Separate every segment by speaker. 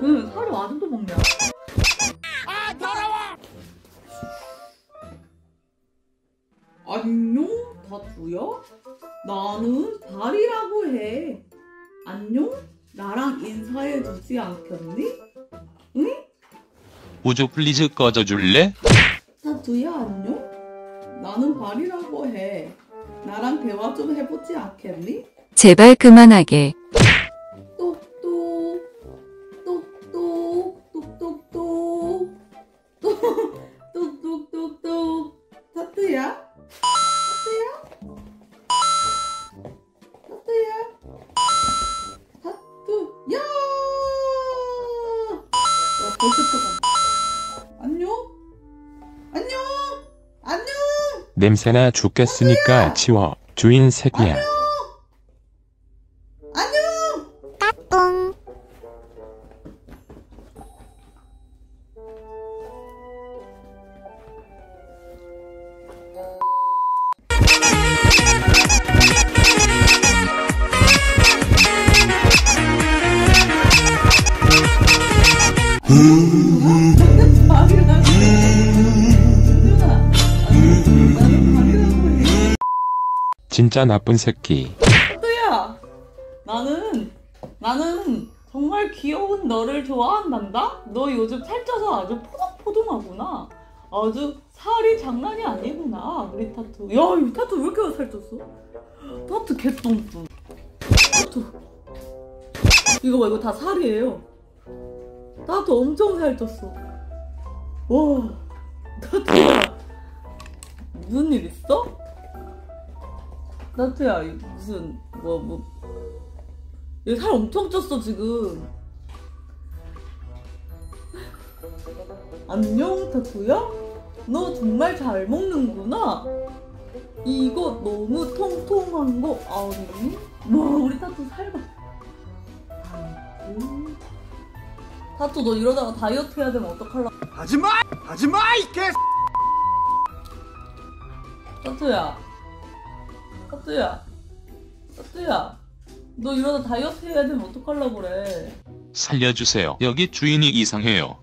Speaker 1: 쟤는 살을 아직도 먹냐? 안녕, 타투야? 나는 달이라고 해. 안녕? 나랑 인사해 주지 않겠니?
Speaker 2: Would you please 꺼져줄래?
Speaker 1: 타투야, 안녕? 나는 발이라고 해. 나랑 대화 좀 해보지 않겠니?
Speaker 3: 제발 그만하게.
Speaker 4: 냄새나 죽겠으니까 치워. 주인 새끼야. 진짜 나쁜 새끼.
Speaker 1: 타투야 나는 나는 정말 귀여운 너를 좋아한단다? 너 요즘 살쪄서 아주 포동포동하구나. 아주 살이 장난이 아니구나 우리 타투. 야 이 타투 왜 이렇게 살쪘어? 타투 개똥뚱 타투. 이거 봐 이거 다 살이에요. 타투 엄청 살쪘어. 와 타투야. 무슨 일 있어? 나트야 이 무슨 뭐 뭐 얘 살 엄청 쪘어 지금 안녕 타투야? 너 정말 잘 먹는구나 이거 너무 통통한 거 아니? 와 우리 타투 살봐 아이고. 타투 너 이러다가 다이어트 해야 되면 어떡할라
Speaker 5: 하지마! 하지마! 이 개!
Speaker 1: 타투야 타투야? 타투야? 너 이러다 다이어트 해야 되면 어떡하려고 그래?
Speaker 2: 살려주세요. 여기 주인이 이상해요.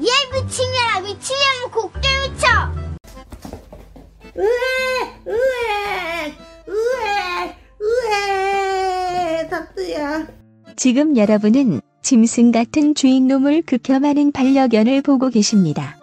Speaker 6: 얘 미친년아 미치려면 곱게 미쳐.
Speaker 1: 으에 타투야
Speaker 3: 지금 여러분은 짐승 같은 주인놈을 극혐하는 반려견을 보고 계십니다.